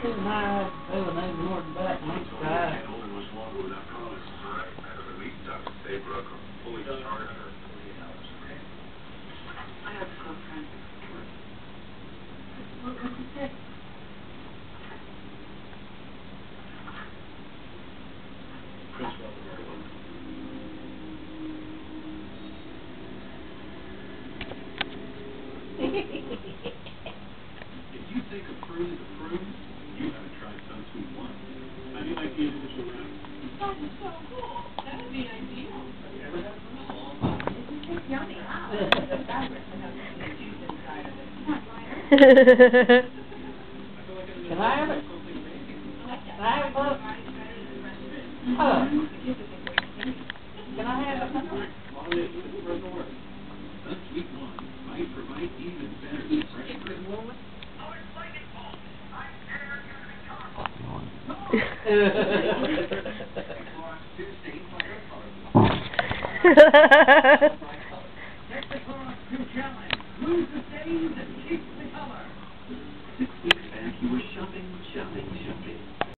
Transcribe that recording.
couldn't. I have a girlfriend. What, what's he say? If Can I have it? Can I have it, Bubba? Oh. Can I have it? Long He was shopping, shopping, shopping.